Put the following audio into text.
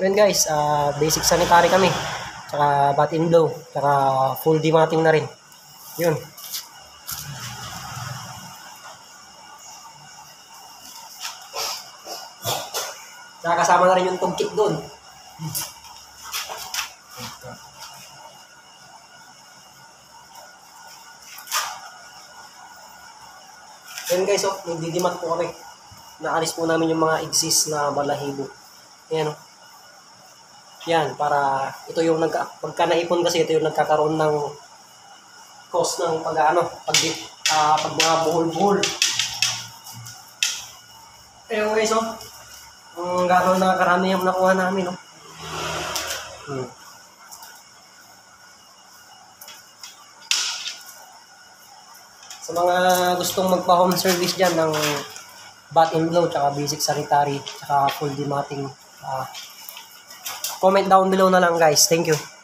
Yun guys, ah, basic sanitary kami. Tsaka bat and blow. Tsaka full dematting na rin. Yun. Tsaka kasama na rin yung tugkit doon. Yun guys, oh, nagdidimat po kami. Naalis po namin yung mga exist na balahibo. Ayan, oh. Yan, para ito yung nagka, pagka naipon kasi ito yung nagkakaroon ng cause ng pag ano, pag, ah, pag mga buhol-buhol. Ayun guys, oh. Ang gano'n na karami yung nakuha namin, oh. Hmm. Sa mga gustong magpa-home service dyan ng bat and blow, tsaka basic sanitary, tsaka full dematting, ah, comment down below na lang guys. Thank you.